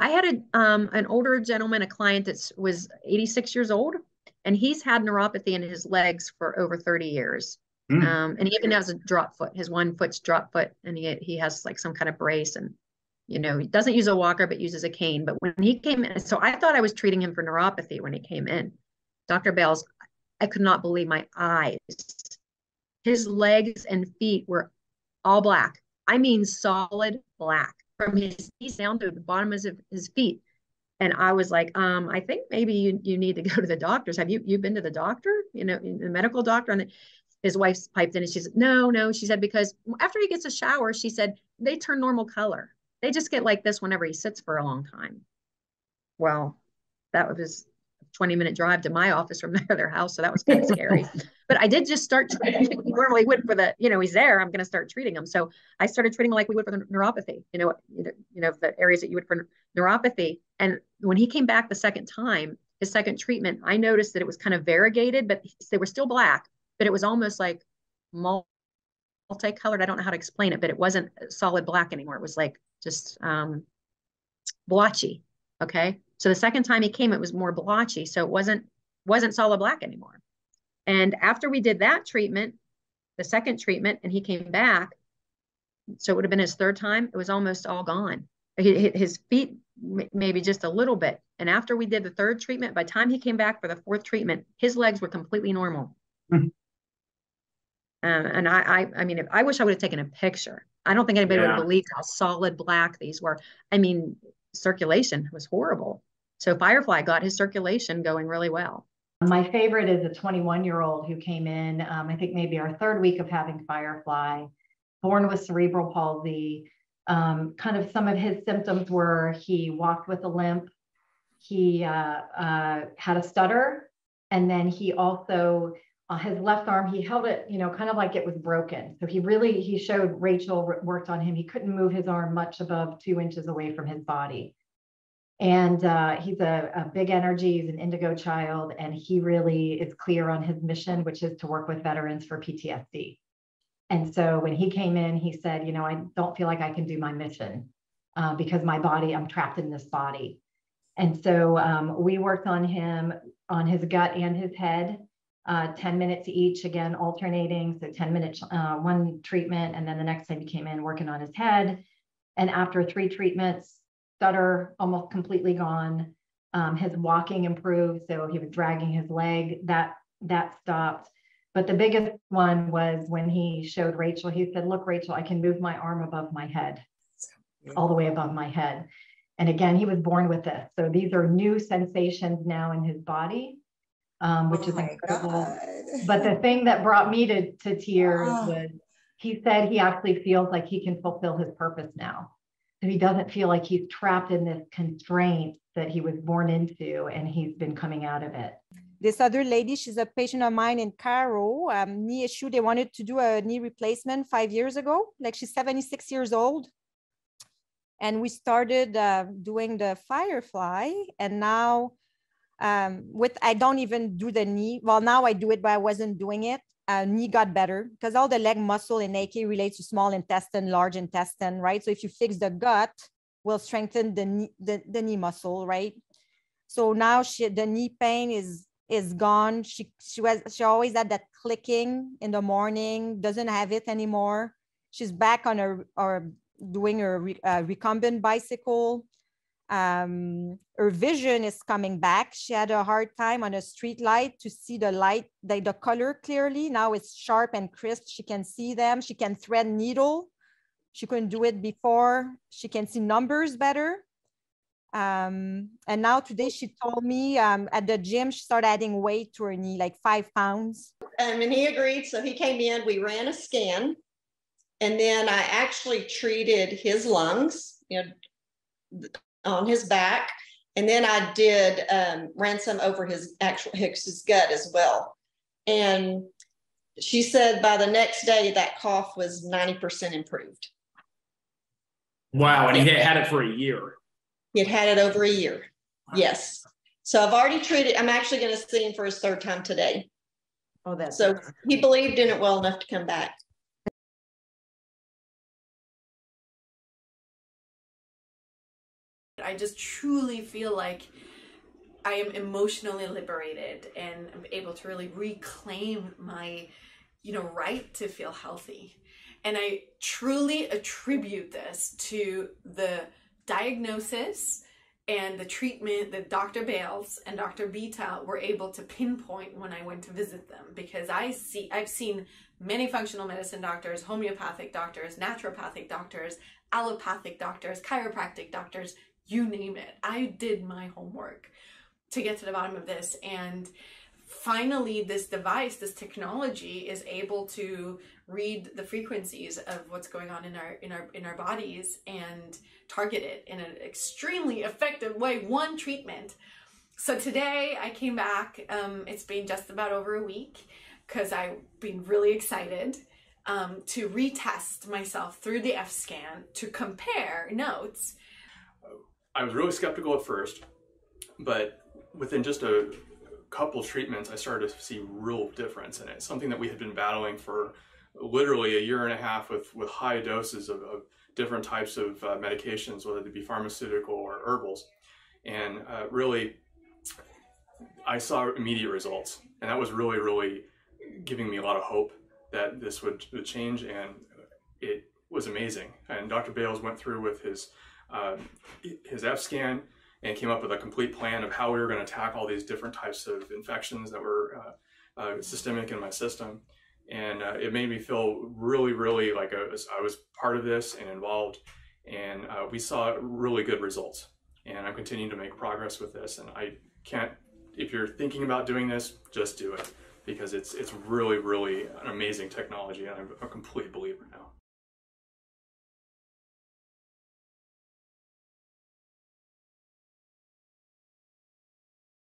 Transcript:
I had a um, an older gentleman, a client that was 86 years old, and he's had neuropathy in his legs for over 30 years. Mm. Um, and he even has a drop foot. His one foot's drop foot, and he he has like some kind of brace, and you know he doesn't use a walker but uses a cane. But when he came in, so I thought I was treating him for neuropathy when he came in. Dr. Bales, I could not believe my eyes. His legs and feet were all black. I mean, solid black from his knees down to the bottom of his feet. And I was like, um, I think maybe you, you need to go to the doctors. Have you you been to the doctor? You know, the medical doctor? And his wife piped in and she said, No, no. She said, because after he gets a shower, she said, they turn normal color. They just get like this whenever he sits for a long time. Well, that was a 20 minute drive to my office from their, house. So that was kind of scary. but I did just start normally would for the, you know, he's there, I'm going to start treating him. So I started treating him like we would for the neuropathy, you know, you know, the areas that you would for neuropathy. And when he came back the second time, his second treatment, I noticed that it was kind of variegated, but they were still black, but it was almost like multicolored. I don't know how to explain it, but it wasn't solid black anymore. It was like just um, blotchy. Okay. So the second time he came, it was more blotchy. So it wasn't wasn't solid black anymore. And after we did that treatment, the second treatment, and he came back, so it would have been his third time, it was almost all gone. His feet maybe just a little bit. And after we did the third treatment, by the time he came back for the fourth treatment, his legs were completely normal. Mm-hmm. Um, and I, I, I mean, if, I wish I would have taken a picture. I don't think anybody yeah. would have believed how solid black these were. I mean, circulation was horrible. So Firefly got his circulation going really well. My favorite is a 21 year old who came in, um, I think maybe our third week of having Firefly, born with cerebral palsy. Um, kind of some of his symptoms were he walked with a limp, he uh, uh, had a stutter, and then he also uh, his left arm he held it you know kind of like it was broken. So he really he showed rachel worked on him. He couldn't move his arm much above two inches away from his body and uh, he's a, a, big energy. He's an indigo child, and he really is clear on his mission, which is to work with veterans for PTSD. And so when he came in, he said, You know, I don't feel like I can do my mission uh, because my body, I'm trapped in this body. And so um, we worked on him on his gut and his head, uh, 10 minutes each, again, alternating. So 10 minutes, uh, one treatment. And then the next time he came in, working on his head. And after three treatments, stutter almost completely gone. Um, his walking improved, so he was dragging his leg. That that stopped. But the biggest one was when he showed Rachel. He said, "Look, Rachel, I can move my arm above my head, all the way above my head." And again, he was born with this. So these are new sensations now in his body, um, which oh is incredible. God. But the thing that brought me to, to tears oh. was he said he actually feels like he can fulfill his purpose now. So he doesn't feel like he's trapped in this constraint that he was born into and he's been coming out of it. This other lady, she's a patient of mine in Cairo, um, knee issue. They wanted to do a knee replacement five years ago. Like she's 76 years old. And we started uh, doing the Firefly. And now um, with, I don't even do the knee. Well, now I do it, but I wasn't doing it uh, knee got better because all the leg muscle in AK relates to small intestine, large intestine, right? So if you fix the gut, will strengthen the knee, the, the knee muscle, right? So now she, the knee pain is is gone. She she was she always had that clicking in the morning, doesn't have it anymore. She's back on her or doing her re, uh, recumbent bicycle um, her vision is coming back. She had a hard time on a street light to see the light, the, the color clearly. Now it's sharp and crisp. She can see them. She can thread needle. She couldn't do it before. She can see numbers better. Um, and now today she told me um, at the gym she started adding weight to her knee, like five pounds. Um, and he agreed. So he came in. We ran a scan, and then I actually treated his lungs. You know, on his back. And then I did um, ransom over his actual his gut as well. And she said by the next day that cough was 90% improved. Wow. And he had had it for a year. He had had it over a year. Yes. So I've already treated, I'm actually going to see him for his third time today. Oh, that's so he believed in it well enough to come back. I just truly feel like I am emotionally liberated and I'm able to really reclaim my, you know, right to feel healthy. And I truly attribute this to the diagnosis and the treatment that Dr. Bales and Dr. Bita were able to pinpoint when I went to visit them because I see I've seen many functional medicine doctors, homeopathic doctors, naturopathic doctors, allopathic doctors, chiropractic doctors, you name it. I did my homework to get to the bottom of this and finally this device this technology is able to read the frequencies of what's going on in our in our in our bodies and target it in an extremely effective way one treatment so today i came back um, it's been just about over a week because i've been really excited um, to retest myself through the f scan to compare notes i was really skeptical at first but within just a couple treatments, I started to see real difference in it. Something that we had been battling for literally a year and a half with, with high doses of, of different types of uh, medications, whether they be pharmaceutical or herbals. And uh, really, I saw immediate results. And that was really, really giving me a lot of hope that this would, would change. And it was amazing. And Dr. Bales went through with his, uh, his F scan and came up with a complete plan of how we were going to tackle all these different types of infections that were uh, uh, systemic in my system. And uh, it made me feel really, really like I was, I was part of this and involved. And uh, we saw really good results. And I'm continuing to make progress with this. And I can't, if you're thinking about doing this, just do it because it's, it's really, really an amazing technology. And I'm a complete believer.